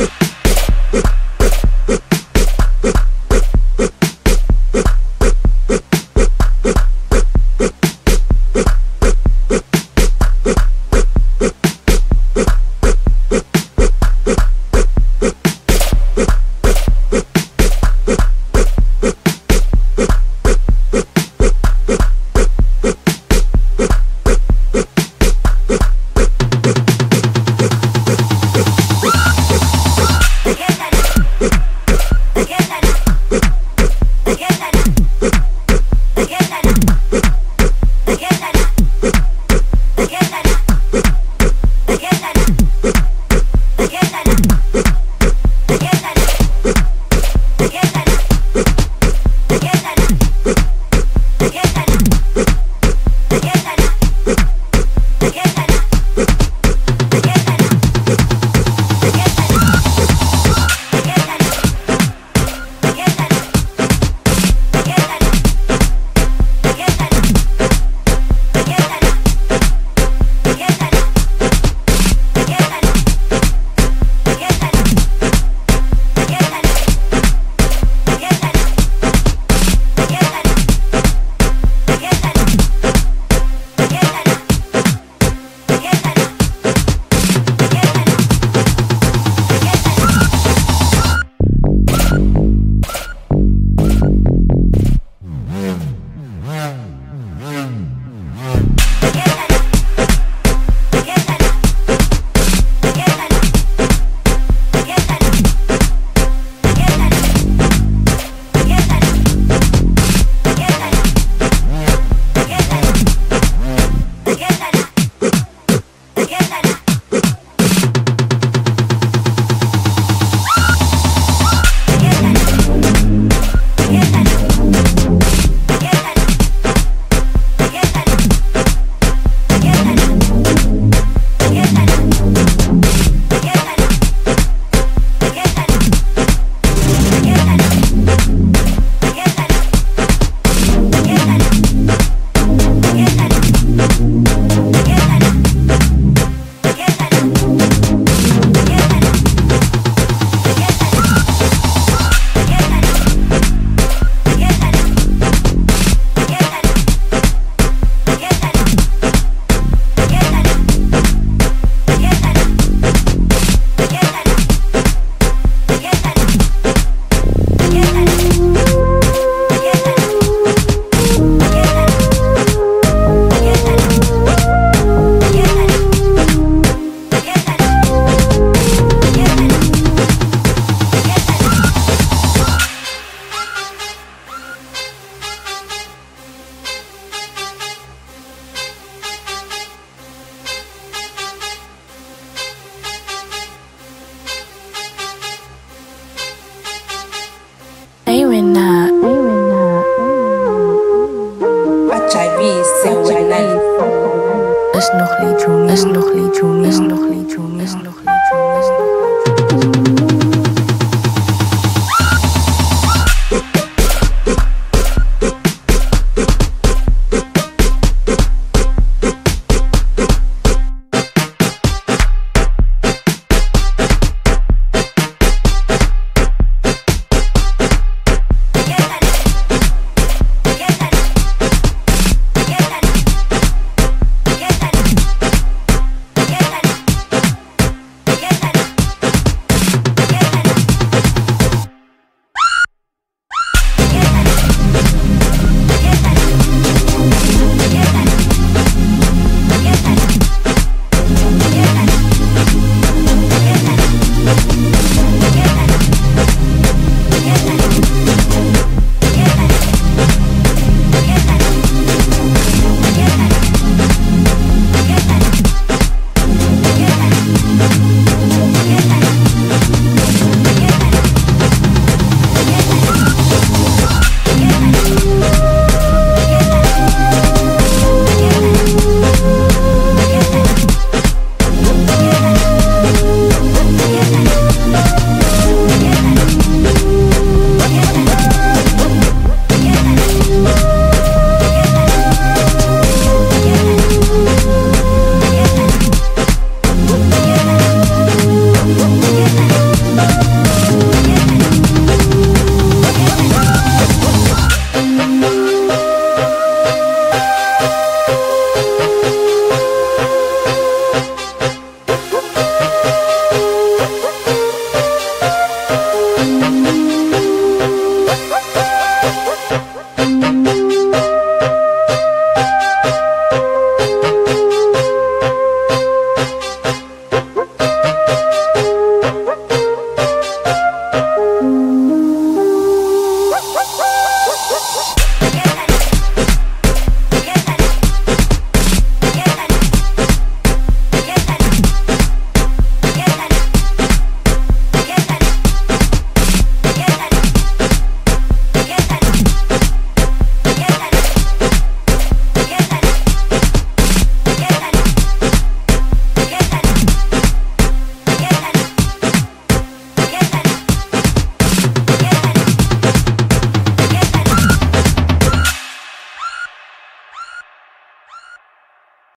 Huh. նոխլի ջումի, ես նոխլի ջումի, ես նոխլի